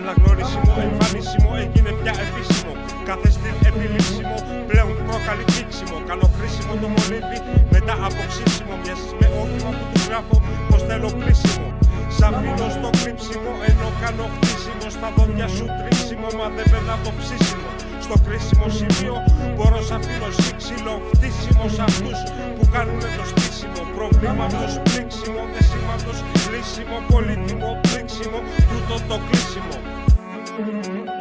Αναγνωρίσιμο, εμφανίσιμο, έγινε πια επίσημο. Κάθε στυλ επιλύσιμο, πλέον προκαλεί δείξιμο. Κάνω χρήσιμο το μολύβι μετά από ξύσιμο. Μοιάζεις με όχημα που τους γράφω πως θέλω κλείσιμο. Σ' αφήνω στο κλείψιμο ενώ κάνω χτίσιμο. Στα δόντια σου τρίσιμο, μα δεν περνά το ψήσιμο. Στο κρίσιμο σημείο μπορώ σ' αφήνω σύξυλο φτύσιμο σε αυτούς που κάνουν το στήσιμο. Προβλήματος πλήξιμο, δεσίματος λύσιμο, πολύτιμο πλήξιμο, τούτο το κλείσιμο. Mm-hmm.